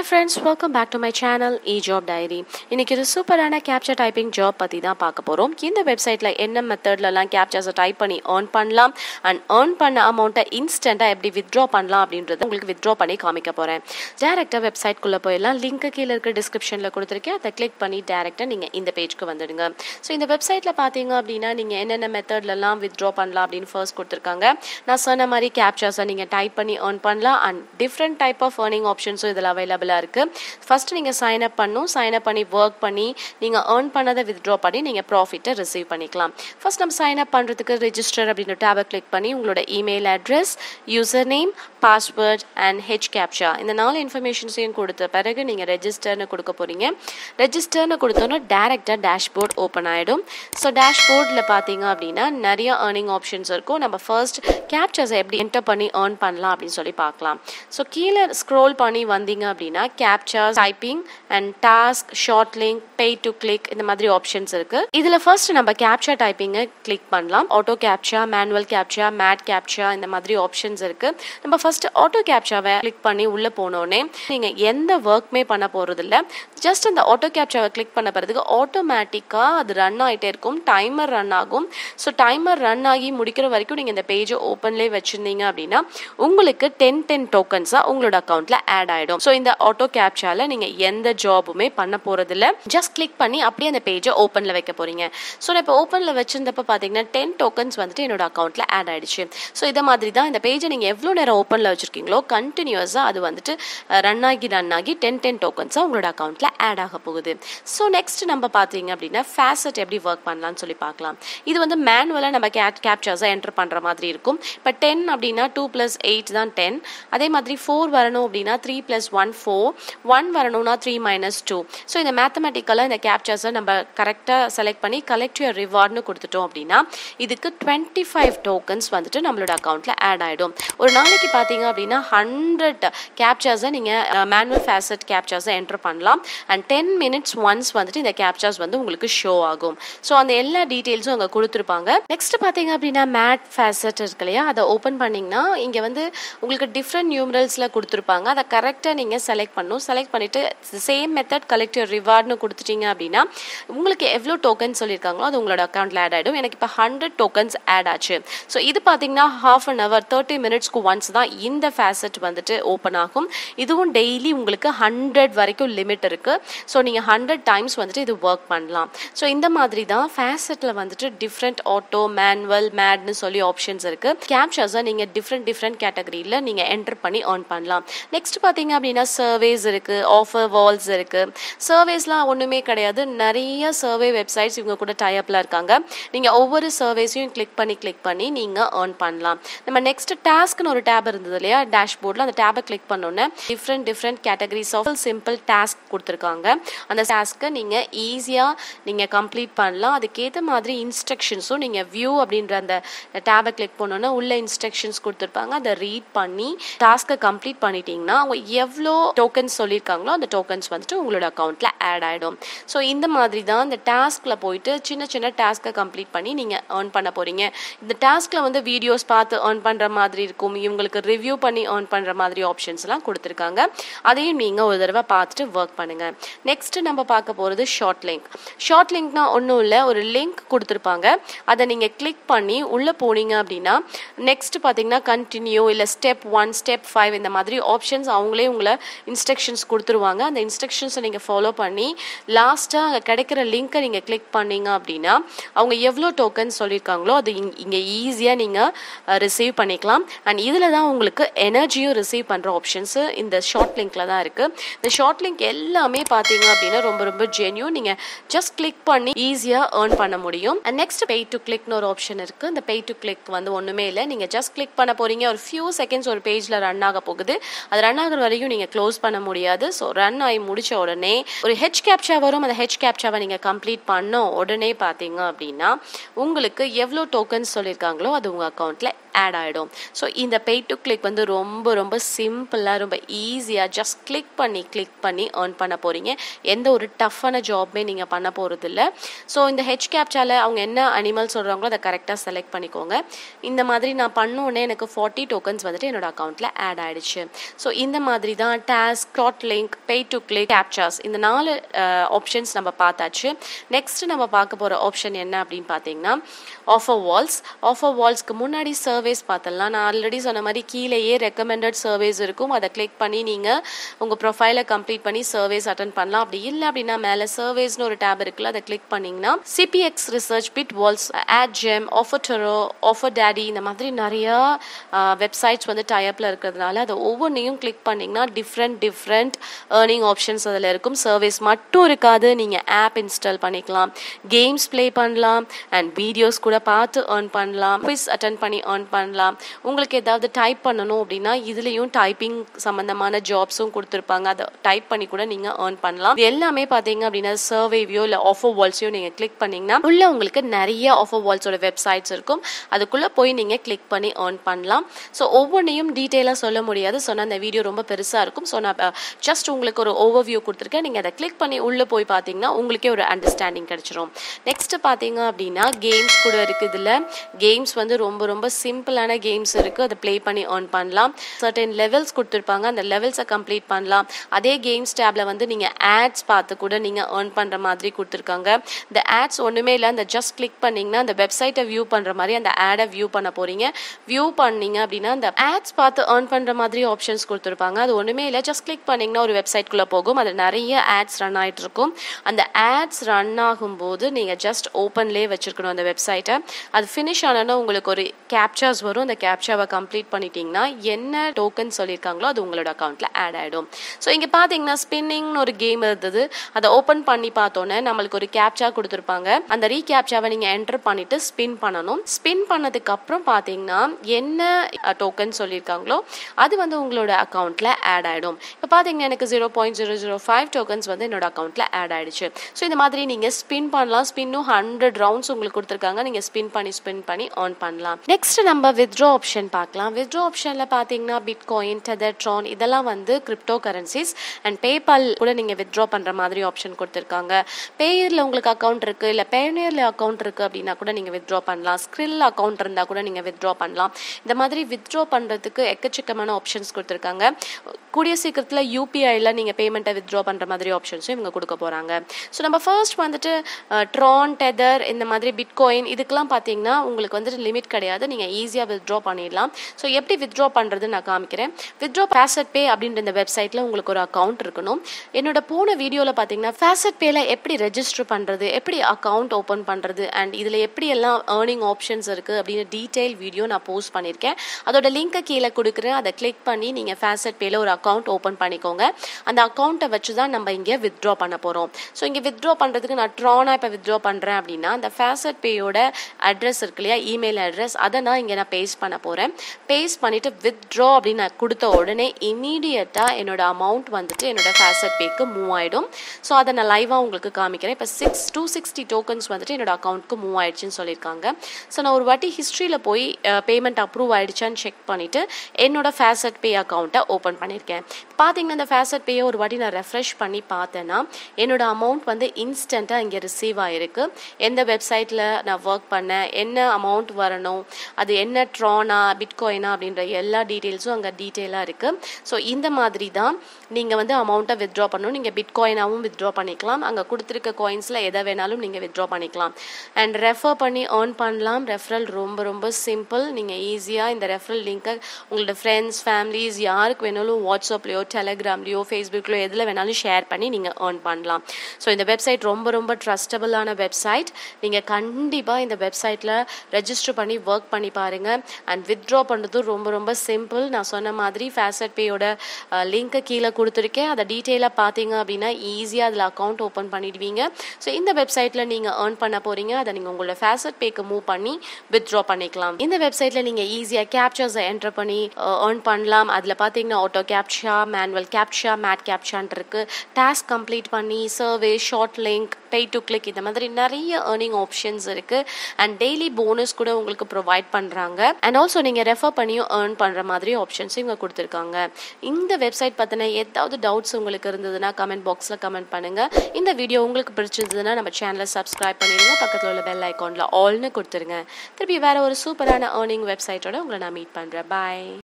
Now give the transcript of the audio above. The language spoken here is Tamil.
Hi friends welcome back to my channel E job diary இன்றைக்கி ஒரு சூப்பரான கேப்சர் டைப்பிங் ஜாப் பற்றி தான் பார்க்க போகிறோம் இந்த வெப்சைட்டில் என்ன மெத்தட்லலாம் கேப்சர்ஸை டைப் பண்ணி ஏர்ன் பண்ணலாம்? அண்ட் ஏர்ன் பண்ண அமௌண்ட்டை இன்ஸ்டண்ட்டாக எப்படி வித்ட்ரா பண்ணலாம் அப்படின்றத உங்களுக்கு வித்ட்ரா பண்ணி காமிக்க போகிறேன் டேரெக்டாக வெப்சைட்குள்ளே போயிடலாம். லிங்க் கீழே இருக்க டிஸ்கிரிப்ஷனில் கொடுத்துருக்கேன். அதை கிளிக் பண்ணி டேரெக்டாக நீங்கள் இந்த பேஜ்க்கு வந்துடுங்க. ஸோ இந்த வெப்சைட்டில் பார்த்தீங்க அப்படின்னா நீங்கள் என்னென்ன மெத்தட்லலாம் வித்ட்ரா பண்ணலாம் அப்படின்னு ஃபர்ஸ்ட் கொடுத்துருக்காங்க. நான் சொன்ன மாதிரி கேப்சர்ஸை நீங்கள் டைப் பண்ணி ஏர்ன் பண்ணலாம். And different type of earning ஆப்ஷன்ஸும் இதில் அவைலபிள் அவைலபிளாக இருக்குது ஃபஸ்ட்டு நீங்கள் சைன் அப் பண்ணும் சைன் அப் பண்ணி ஒர்க் பண்ணி நீங்கள் ஏர்ன் பண்ணதை வித்ட்ரா பண்ணி நீங்கள் ப்ராஃபிட்டை ரிசீவ் பண்ணிக்கலாம். ஃபர்ஸ்ட் நம்ம சைன் அப் பண்ணுறதுக்கு ரிஜிஸ்டர் அப்படின்ற டேபை கிளிக் பண்ணி உங்களோட email address user name password and hCaptcha இந்த நாலு இன்ஃபர்மேஷன்ஸையும் கொடுத்த பிறகு நீங்கள் ரெஜிஸ்டர்னு கொடுக்க போகிறீங்க ரெஜிஸ்டர்னு கொடுத்தோன்னா டேரெக்டாக டேஷ்போர்ட் ஓப்பன் ஆகிடும் ஸோ டேஷ்போர்டில் பார்த்தீங்க அப்படின்னா நிறைய ஏர்னிங் ஆப்ஷன்ஸ் இருக்கும். நம்ம ஃபர்ஸ்ட் கேப்சர்ஸை எப்படி என்டர் பண்ணி ஏர்ன் பண்ணலாம் அப்படின்னு சொல்லி பார்க்கலாம். ஸோ கீழே ஸ்க்ரோல் பண்ணி வந்தீங்க அப்படின்னா captcha typing and task short link pay to click இந்த மாதிரி ஆப்ஷன்ஸ் இருக்கு. இதுல ஃபர்ஸ்ட் நம்ம கேப்சர் டைப்பிங்கை கிளிக் பண்ணலாம். Auto captcha manual captcha math captcha இந்த மாதிரி ஆப்ஷன்ஸ் இருக்கு. நம்ம ஃபர்ஸ்ட் ஆட்டோ கேப்சாவை கிளிக் பண்ணி உள்ள போனோடனே நீங்க எந்த ஒர்க்குமே பண்ண போறது இல்ல ஜஸ்ட் அந்த ஆட்டோ கேப்சாவை கிளிக் பண்ண பிறகு ஆட்டோமேட்டிக்கா அது ரன் ஆயிட்டே இருக்கும். டைமர் ரன் ஆகும். ஸோ டைமர் ரன் ஆகி முடிக்கிற வரைக்கும் நீங்க இந்த பேஜை ஓப்பன்லேயே வச்சிருந்தீங்க அப்படின்னா உங்களுக்கு டென் டென் டோக்கன்ஸா உங்களோட அக்கௌண்ட்ல ஆட் ஆயிடும். ஸோ இந்த ஆட்டோ கேப்சாவில் நீங்கள் எந்த ஜாபுமே பண்ண போகிறதில்ல ஜஸ்ட் கிளிக் பண்ணி அப்படியே அந்த பேஜை ஓப்பனில் வைக்க போகிறீங்க ஸோ நான் இப்போ ஓப்பனில் வச்சிருந்தப்போ பார்த்தீங்கன்னா டென் டோக்கன்ஸ் வந்துட்டு என்னோட அக்கௌண்ட்டில் ஆட் ஆகிடுச்சு ஸோ இதை மாதிரி தான் இந்த பேஜை நீங்கள் எவ்வளோ நேரம் ஓப்பனில் வச்சுருக்கீங்களோ கண்டினியூஸாக அது வந்துட்டு ரன் ஆகி ரன் ஆகி டென் டென் டோக்கன்ஸாக உங்களோட அக்கௌண்ட்டில் ஆட் ஆக போகுது. ஸோ நெக்ஸ்ட் நம்ம பார்த்தீங்க அப்படின்னா ஃபேசட் எப்படி ஒர்க் பண்ணலாம்னு சொல்லி பார்க்கலாம் இது வந்து மேனுவலாக நம்ம கேட் கேப்சர்ஸாக என்டர் பண்ணுற மாதிரி இருக்கும். இப்போ டென் அப்படின்னா டூ ப்ளஸ் எயிட் தான் டென் அதே மாதிரி ஃபோர் வரணும் அப்படின்னா three plus one four one வரணும்னா த்ரீ மைனஸ் டூ ஸோ இந்த மேத்தமெட்டிக்கலாக இந்த கேப்சர்ஸை நம்ம கரெக்டாக செலக்ட் பண்ணி கலெக்ட் யூர் ரிவார்ட்னு கொடுத்துட்டோம் அப்படின்னா இதுக்கு டுவெண்ட்டி ஃபைவ் டோக்கன்ஸ் வந்துட்டு நம்மளோட அக்கௌண்ட்டில் ஆட் ஆகிடும் ஒரு நாளைக்கு பார்த்தீங்க அப்படின்னா ஹண்ட்ரட் கேப்சர்ஸை நீங்கள் மேனுவல் ஃபேசட் கேப்சர்ஸை என்டர் பண்ணலாம். அண்ட் டென் மினிட்ஸ் ஒன்ஸ் வந்துட்டு இந்த கேப்சர்ஸ் வந்து உங்களுக்கு ஷோ ஆகும். ஸோ அந்த எல்லா டீட்டெயில்ஸும் அங்கே கொடுத்துருப்பாங்க. நெக்ஸ்ட் பார்த்தீங்க அப்படின்னா மேட் ஃபேசட் இருக்கு இல்லையா? அதை ஓப்பன் பண்ணிங்கன்னா இங்கே வந்து உங்களுக்கு டிஃப்ரெண்ட் நியூமரல்ஸில் கொடுத்துருப்பாங்க. அதை கரெக்டாக நீங்கள் செலக்ட் பண்ணணும் செலக்ட் பண்ணிவிட்டு சேம் மெத்தட் கலெக்ட் யூர் ரிவார்ட்னு கொடுத்துட்டீங்க அப்படின்னா உங்களுக்கு எவ்வளோ டோக்கன் சொல்லியிருக்காங்களோ அது உங்களோட அக்கௌண்ட்டில் ஆட் ஆகிடும் எனக்கு இப்போ ஹண்ட்ரட் டோக்கன்ஸ் ஆட் ஆச்சு. ஸோ இது பார்த்தீங்கன்னா ஹாஃப் அன் ஹவர் தேர்ட்டி மினிட்ஸ்க்கு ஒன்ஸ் தான் இந்த ஃபேசட் வந்துட்டு ஓப்பன் ஆகும். இதுவும் டெய்லி உங்களுக்கு ஹண்ட்ரட் வரைக்கும் லிமிட் இருக்குது ஸோ நீங்கள் ஹண்ட்ரட் டைம்ஸ் வந்துட்டு இது ஒர்க் பண்ணலாம். ஸோ இந்த மாதிரி தான் ஃபேசட்டில் வந்துட்டு டிஃப்ரெண்ட் ஆட்டோ மேனுவல் மேட்னு சொல்லி ஆப்ஷன்ஸ் இருக்குது கேப்ஷர்ஸை நீங்கள் டிஃப்ரெண்ட் டிஃப்ரெண்ட் கேட்டகரியில் நீங்கள் என்டர் பண்ணி ஏர்ன் பண்ணலாம். நெக்ஸ்ட் பார்த்தீங்க அப்படின்னா சர்வேஸ் இருக்குது ஆஃபர் வால்ஸ் இருக்குது சர்வேஸ்லாம் ஒன்றுமே கிடையாது. நிறைய சர்வே வெப்சைட்ஸ் இவங்க கூட டைஅப்பில் இருக்காங்க. நீங்கள் ஒவ்வொரு சர்வேஸையும் கிளிக் பண்ணி கிளிக் பண்ணி நீங்கள் ஏர்ன் பண்ணலாம். நம்ம நெக்ஸ்ட் டாஸ்க்னு ஒரு டேப் இருந்தது இல்லையா? டேஷ்போர்டில் அந்த டேபை கிளிக் பண்ணோன்னே different different categories of simple task கொடுத்துருக்காங்க. அந்த டாஸ்க்கை நீங்கள் ஈஸியாக நீங்கள் கம்ப்ளீட் பண்ணலாம். அதுக்கேற்ற மாதிரி இன்ஸ்ட்ரக்ஷன்ஸும் நீங்கள் வியூ அப்படின்ற அந்த டேபை கிளிக் பண்ணோன்னே உள்ள இன்ஸ்ட்ரக்ஷன்ஸ் கொடுத்துருப்பாங்க. அதை ரீட் பண்ணி டாஸ்க்கை கம்ப்ளீட் பண்ணிட்டீங்கன்னா அவங்க எவ்வளோ டோக்கன்ஸ் சொல்லியிருக்காங்களோ அந்த டோக்கன்ஸ் வந்துட்டு உங்களோட அக்கௌண்ட்டில் ஆட் ஆகிடும் ஸோ இந்த மாதிரி தான் இந்த டாஸ்கில் போயிட்டு சின்ன சின்ன டாஸ்க்கை கம்ப்ளீட் பண்ணி நீங்கள் ஏர்ன் பண்ண போகிறீங்க இந்த டாஸ்கில் வந்து வீடியோஸ் பார்த்து ஏர்ன் பண்ணுற மாதிரி இருக்கும். இவங்களுக்கு ரிவ்யூ பண்ணி ஏர்ன் பண்ணுற மாதிரி ஆப்ஷன்ஸ்லாம் கொடுத்துருக்காங்க. அதையும் நீங்கள் ஒரு தடவை பார்த்துட்டு ஒர்க் பண்ணுங்கள் நெக்ஸ்ட் நம்ம பார்க்க போகிறது ஷார்ட் லிங்க் ஷார்ட் லிங்க்னா ஒன்றும் இல்லை ஒரு லிங்க் கொடுத்துருப்பாங்க. அதை நீங்கள் கிளிக் பண்ணி உள்ளே போனீங்க அப்படின்னா நெக்ஸ்ட் பார்த்தீங்கன்னா கண்டினியூ இல்லை ஸ்டெப் ஒன் ஸ்டெப் ஃபைவ் இந்த மாதிரி ஆப்ஷன்ஸ் அவங்களே உங்களை இன்ஸ்ட்ரக்ஷன்ஸ் கொடுத்துருவாங்க. அந்த இன்ஸ்ட்ரக்ஷன்ஸை நீங்கள் ஃபாலோ பண்ணி லாஸ்ட்டாக அங்கே கிடைக்கிற லிங்க்கை நீங்கள் கிளிக் பண்ணீங்க அப்படின்னா அவங்க எவ்வளோ டோக்கன் சொல்லியிருக்காங்களோ அது இங்கே ஈஸியாக நீங்கள் ரிசீவ் பண்ணிக்கலாம். அண்ட் இதில் தான் உங்களுக்கு எனர்ஜியும் ரிசீவ் பண்ணுற ஆப்ஷன்ஸு இந்த ஷார்ட் லிங்க்கில் தான் இருக்குது இந்த ஷார்ட் லிங்க் எல்லாமே பார்த்தீங்க அப்படின்னா ரொம்ப ரொம்ப ஜென்யூன் நீங்கள் ஜஸ்ட் கிளிக் பண்ணி ஈஸியாக ஏர்ன் பண்ண முடியும். அண்ட் நெக்ஸ்ட் பே டு கிளிக்னு ஒரு ஆப்ஷன் இருக்குது இந்த பே டு கிளிக் வந்து ஒன்றுமே இல்லை. நீங்கள் ஜஸ்ட் கிளிக் பண்ண போகிறீங்க ஒரு ஃபியூ செகண்ட்ஸ் ஒரு பேஜில் ரன் ஆக போகுது. அது ரன் ஆகிற வரையும் நீங்கள் க்ளோஸ் பண்ண முடியாது. ஸோ ரன் ஆகி முடிச்ச உடனே ஒரு ஹெச் கேப்சா வரும். அந்த ஹெச் கேப்சாவை நீங்கள் கம்ப்ளீட் பண்ண உடனே பார்த்தீங்க அப்படின்னா உங்களுக்கு எவ்வளோ டோக்கன்ஸ் சொல்லியிருக்காங்களோ அது உங்கள் அக்கௌண்ட்டில் ஆட் ஆகிடும் ஸோ இந்த பே டு கிளிக் வந்து ரொம்ப ரொம்ப சிம்பிளாக ரொம்ப ஈஸியாக ஜஸ்ட் கிளிக் பண்ணி கிளிக் பண்ணி ஏர்ன் பண்ண போகிறீங்க எந்த ஒரு டஃப்பான ஜாப்மே நீங்கள் பண்ண போகிறது இல்லை ஸோ இந்த ஹெச் கேப்சாவில் அவங்க என்ன அனிமல் சொல்கிறாங்களோ அதை கரெக்டாக செலக்ட் பண்ணிக்கோங்க. இந்த மாதிரி நான் பண்ணோடனே எனக்கு ஃபார்ட்டி டோக்கன்ஸ் வந்துட்டு என்னோட அக்கௌண்ட்டில் ஆட் ஆகிடுச்சு ஸோ இந்த மாதிரி தான் task க்ளாட் link pay to click captchas இந்த நாலு ஆப்ஷன்ஸ் நம்ம பார்த்தாச்சு. நெக்ஸ்ட் நம்ம பார்க்க போகிற ஆப்ஷன் என்ன அப்படின்னு பார்த்தீங்கன்னா ஆஃபர் வால்ஸ் ஆஃபர் வால்ஸ்க்கு முன்னாடி சர்வேஸ் பார்த்தலாம் நான் ஆல்ரெடி சொன்ன மாதிரி கீழேயே ரெக்கமெண்டட் சர்வேஸ் இருக்கும். அதை கிளிக் பண்ணி நீங்கள் உங்கள் ப்ரொஃபைலை கம்ப்ளீட் பண்ணி சர்வேஸ் அட்டன் பண்ணலாம். அப்படி இல்லை அப்படின்னா மேலே சர்வேஸ்னு ஒரு டேப் இருக்குல்ல அதை கிளிக் பண்ணிங்கன்னா CPX research bit walls AdGem OfferToro offer daddy இந்த மாதிரி நிறையா வெப்சைட்ஸ் வந்து டயப்பில் இருக்கிறதுனால அதை ஒவ்வொன்றையும் கிளிக் பண்ணிங்கன்னா டிஃப்ரெண்ட் டிஃப்ரெண்ட் ஏர்னிங் ஆப்ஷன்ஸ் அதில் இருக்கும். சர்வீஸ் மட்டும் இருக்காது. நீங்கள் ஆப் இன்ஸ்டால் பண்ணிக்கலாம். கேம்ஸ் ப்ளே பண்ணலாம். அண்ட் வீடியோஸ் கூட பார்த்து ஏர்ன் பண்ணலாம். குவிஸ் அட்டன் பண்ணி ஏர்ன் பண்ணலாம். உங்களுக்கு ஏதாவது டைப் பண்ணணும் அப்படின்னா இதுலேயும் டைப்பிங் சம்மந்தமான ஜாப்ஸும் கொடுத்துருப்பாங்க. அதை டைப் பண்ணி கூட நீங்கள் ஏர்ன் பண்ணலாம். இது எல்லாமே பார்த்தீங்க அப்படின்னா சர்வேவியோ இல்லை ஆஃபர் வால்ஸையோ நீங்கள் கிளிக் பண்ணிங்கன்னா உள்ள உங்களுக்கு நிறைய ஆஃபர் வால்ஸோட வெப்சைட்ஸ் இருக்கும். அதுக்குள்ளே போய் நீங்கள் கிளிக் பண்ணி ஏர்ன் பண்ணலாம். ஸோ ஒவ்வொன்றையும் டீட்டெயிலாக சொல்ல முடியாது. சொன்னால் அந்த வீடியோ ரொம்ப பெருசாக இருக்கும். ஸோ நான் ஜஸ்ட் உங்களுக்கு ஒரு ஓவர்வியூ கொடுத்துருக்கேன். நீங்கள் அதை கிளிக் பண்ணி உள்ளே போய் பார்த்தீங்கன்னா உங்களுக்கே ஒரு அண்டர்ஸ்டாண்டிங் கிடச்சிரும். நெக்ஸ்ட் பார்த்தீங்க அப்படின்னா கேம்ஸ் கூட இருக்குது இதில் கேம்ஸ் வந்து ரொம்ப ரொம்ப சிம்பிளான கேம்ஸ் இருக்குது அதை ப்ளே பண்ணி ஏர்ன் பண்ணலாம். சர்டன் லெவல்ஸ் கொடுத்துருப்பாங்க. அந்த லெவல்ஸை கம்ப்ளீட் பண்ணலாம். அதே கேம்ஸ் டேப்ல வந்து நீங்கள் ஆட்ஸ் பார்த்து கூட நீங்கள் ஏர்ன் பண்ணுற மாதிரி கொடுத்துருக்காங்க. இந்த ஆட்ஸ் ஒன்றுமே இல்லை. அந்த ஜஸ்ட் கிளிக் பண்ணிங்கன்னா அந்த வெப்சைட்டை வியூ பண்ணுற மாதிரி அந்த ஆடை வியூ பண்ண போகிறீங்க வியூ பண்ணீங்க அப்படின்னா அந்த ஆட்ஸ் பார்த்து ஏர்ன் பண்ணுற மாதிரி ஆப்ஷன்ஸ் கொடுத்துருப்பாங்க. அது ஒன்றுமே இல்லை. ஜஸ்ட் கிளிக் பண்ணிங்கன்னா ஒரு வெப்சைட்குள்ளே போகும். அது நிறைய ஆட்ஸ் ரன் ஆகிட்டு இருக்கும் அந்த ஆட்ஸ் ரன் ஆகும்போது நீங்கள் ஜஸ்ட் ஓப்பன்லேயே வச்சுருக்கணும் அந்த வெப்சைட்டை அது ஃபினிஷ் ஆனோன்னா உங்களுக்கு ஒரு கேப்சாஸ் வரும். அந்த கேப்சாவை கம்ப்ளீட் பண்ணிட்டீங்கன்னா என்ன டோக்கன் சொல்லியிருக்காங்களோ அது உங்களோட அக்கௌண்ட்டில் ஆட் ஆகிடும் ஸோ இங்கே பார்த்தீங்கன்னா ஸ்பின்னிங்னு ஒரு கேம் இருந்தது. அதை ஓப்பன் பண்ணி பார்த்தோன்னே நம்மளுக்கு ஒரு கேப்சா கொடுத்துருப்பாங்க. அந்த ரீ கேப்சாவை நீங்கள் என்டர் பண்ணிவிட்டு ஸ்பின் பண்ணணும். ஸ்பின் பண்ணதுக்கு அப்புறம் பார்த்தீங்கன்னா என்ன டோக்கன் சொல்லியிருக்காங்களோ அது வந்து உங்களோட அக்கௌண்ட்டில் ஆட் ஆகிடும் இப்போ பார்த்தீங்கன்னா எனக்கு zero point zero zero five tokens வந்து என்னோட அக்கௌண்ட்டில் ஆட் ஆயிடுச்சு. ஸோ இந்த மாதிரி நீங்கள் ஸ்பின் பண்ணலாம். ஸ்பின்னும் ஹண்ட்ரட் ரவுண்ட்ஸ் உங்களுக்கு கொடுத்துருக்காங்க. நீங்கள் ஸ்பின் பண்ணி ஸ்பின் பண்ணி ஆன் பண்ணலாம். நெக்ஸ்ட் நம்ம வித்ட்ரா ஆப்ஷன் பார்க்கலாம். வித்ட்ரா ஆப்ஷனில் பார்த்தீங்கன்னா பிட்காயின் டெதர் ட்ரான் இதெல்லாம் வந்து கிரிப்டோ கரன்சிஸ் அண்ட் பேபால் கூட நீங்கள் வித்ட்ரா பண்ணுற மாதிரி ஆப்ஷன் கொடுத்துருக்காங்க. பேயரில் உங்களுக்கு அக்கௌண்ட் இருக்குது இல்லை பேனியரில் அக்கௌண்ட் இருக்குது அப்படின்னா கூட நீங்கள் வித்ட்ரா பண்ணலாம். ஸ்க்ரில் அக்கௌண்ட் இருந்தால் கூட நீங்கள் வித்ட்ரா பண்ணலாம். இந்த மாதிரி வித்ட்ரா பண்ணுறதுக்கு எக்கச்சக்கமான ஆப்ஷன்ஸ் கொடுத்துருக்காங்க. கூடிய சீக்கிரத்தில் யூபிஐயில் நீங்கள் பேமெண்ட்டை வித்ட்ரா பண்ணுற மாதிரி ஆப்ஷன்ஸும் இவங்க கொடுக்க போகிறாங்க ஸோ நம்ம ஃபர்ஸ்ட் வந்துட்டு ட்ரான் டெதர் இந்த மாதிரி பிட்காயின் இதுக்கெலாம் பார்த்தீங்கன்னா உங்களுக்கு வந்துட்டு லிமிட் கிடையாது. நீங்கள் ஈஸியாக வித்ட்ரா பண்ணிடலாம். ஸோ எப்படி வித்ட்ரா பண்ணுறது நான் காமிக்கிறேன். வித்ட்ரா ஃபேசட் பே அப்படின்ற இந்த வெப்சைட்டில் உங்களுக்கு ஒரு அக்கௌண்ட் இருக்கணும். என்னோட போன வீடியோவில் பார்த்தீங்கன்னா ஃபேசட் பேல எப்படி ரெஜிஸ்டர் பண்ணுறது எப்படி அக்கௌண்ட் ஓப்பன் பண்ணுறது அண்ட் இதில் எப்படி எல்லாம் ஏர்னிங் ஆப்ஷன்ஸ் இருக்குது அப்படின்னு டீட்டெயில் வீடியோ நான் போஸ்ட் பண்ணியிருக்கேன். அதோட லிங்க்கை கீழே கொடுக்குறேன். அதை கிளிக் பண்ணி நீங்கள் ஃபேசட் பேல ஒரு அக்கௌண்ட் ஓப்பன் ஓப்பன் பண்ணிக்கோங்க. அந்த அக்கௌண்ட்டை வச்சு தான் நம்ம இங்கே வித்ட்ரா பண்ண போகிறோம் ஸோ இங்கே வித்ட்ரா பண்ணுறதுக்கு நான் ட்ரானா இப்போ வித்ட்ரா பண்ணுறேன் அப்படின்னா அந்த ஃபேசட் பேயோட அட்ரஸ் இருக்கு இல்லையா இமெயில் அட்ரஸ் அதை நான் இங்கே நான் பேஸ்ட் பண்ண போகிறேன் பேஸ்ட் பண்ணிவிட்டு வித்ட்ரா அப்படின்னு நான் கொடுத்த உடனே இமீடியட்டாக என்னோட அமௌண்ட் வந்துட்டு என்னோட ஃபேசட் பேக்கு மூவ் ஆகிடும் ஸோ அதை நான் லைவாக உங்களுக்கு காமிக்கிறேன். இப்போ சிக்ஸ் டூ சிக்ஸ்டி டோக்கன்ஸ் வந்துட்டு என்னோட அக்கௌண்ட்க்கு மூவ் ஆயிடுச்சுன்னு சொல்லியிருக்காங்க. ஸோ நான் ஒரு வாட்டி ஹிஸ்ட்ரியில் போய் பேமெண்ட் அப்ரூவ் ஆயிடுச்சான்னு செக் பண்ணிவிட்டு என்னோட ஃபேசட் பே அக்கௌண்ட்டை ஓப்பன் பண்ணியிருக்கேன். பார்த்தீங்கன்னா இந்த ஃபேசட் பேயை ஒரு வாட்டி நான் ரெஃப்ரெஷ் பண்ணி பார்த்தேன்னா என்னோட அமௌண்ட் வந்து இன்ஸ்டண்ட்டாக இங்கே ரிசீவ் ஆகிருக்கு எந்த வெப்சைட்டில் நான் ஒர்க் பண்ணேன் என்ன அமௌண்ட் வரணும் அது என்ன ட்ரானா பிட்காயினா அப்படின்ற எல்லா டீட்டெயில்ஸும் அங்கே டீட்டெயிலாக இருக்குது ஸோ இந்த மாதிரி தான் நீங்கள் வந்து அமௌண்ட்டை வித்ட்ரா பண்ணணும். நீங்கள் பிட்காயினாகவும் வித்ட்ரா பண்ணிக்கலாம். அங்கே கொடுத்துருக்க காயின்ஸில் எதை வேணாலும் நீங்கள் வித்ட்ரா பண்ணிக்கலாம். அண்ட் ரெஃபர் பண்ணி ஏர்ன் பண்ணலாம். ரெஃபரல் ரொம்ப ரொம்ப சிம்பிள் நீங்கள் ஈஸியாக இந்த ரெஃபரல் லிங்க்கை உங்களோட ஃப்ரெண்ட்ஸ் ஃபேமிலிஸ் யாருக்கு வேணாலும் வாட்ஸ்அப்லேயோ டெலகிராம்லேயோ ஃபேஸ்புக்லையோ எதில் வேணாலும் ஷேர் பண்ணி நீங்கள் ஏர்ன் பண்ணலாம். ஸோ இந்த வெப்சைட் ரொம்ப ரொம்ப ட்ரஸ்டபுளான வெப்சைட் நீங்கள் கண்டிப்பாக இந்த வெப்சைட்டில் ரெஜிஸ்டர் பண்ணி ஒர்க் பண்ணி பாருங்கள் அண்ட் வித்ட்ரா பண்ணுறதும் ரொம்ப ரொம்ப சிம்பிள் நான் சொன்ன மாதிரி ஃபேசட் பேயோட லிங்க்கை கீழே கொடுத்துருக்கேன். அதை டீட்டெயிலாக பார்த்தீங்க அப்படின்னா ஈஸியாக அதில் அக்கௌண்ட் ஓப்பன் பண்ணிடுவீங்க. ஸோ இந்த வெப்சைட்டில் நீங்கள் ஏர்ன் பண்ண போகிறீங்க அதை நீங்கள் உங்களோட ஃபேசட் பேக்கு மூவ் பண்ணி வித்ட்ரா பண்ணிக்கலாம். இந்த வெப்சைட்டில் நீங்கள் ஈஸியாக கேப்சர்ஸை என்டர் பண்ணி ஏர்ன் பண்ணலாம். அதில் பார்த்தீங்கன்னா auto captcha manual captcha math கேப்ஷான் இருக்குது டாஸ்க் கம்ப்ளீட் பண்ணி survey short link pay to click இந்த மாதிரி நிறைய ஏர்னிங் ஆப்ஷன்ஸ் இருக்குது அண்ட் டெய்லி போனஸ் கூட உங்களுக்கு ப்ரொவைட் பண்ணுறாங்க அண்ட் ஆல்சோ நீங்கள் ரெஃபர் பண்ணியும் ஏர்ன் பண்ணுற மாதிரி ஆப்ஷன்ஸும் இவங்க கொடுத்துருக்காங்க. இந்த வெப்சைட் பற்றின ஏதாவது டவுட்ஸ் உங்களுக்கு இருந்ததுன்னா கமெண்ட் பாக்ஸில் கமெண்ட் பண்ணுங்கள் இந்த வீடியோ உங்களுக்கு பிடிச்சிருந்ததுன்னா நம்ம சேனலை சப்ஸ்கிரைப் பண்ணிடுங்க. பக்கத்தில் உள்ள பெல் ஐக்கானில் ஆல்னு கொடுத்துருங்க. திருப்பி வேறு ஒரு சூப்பரான ஏர்னிங் வெப்சைட்டோட உங்களை நான் மீட் பண்ணுறேன் பாய்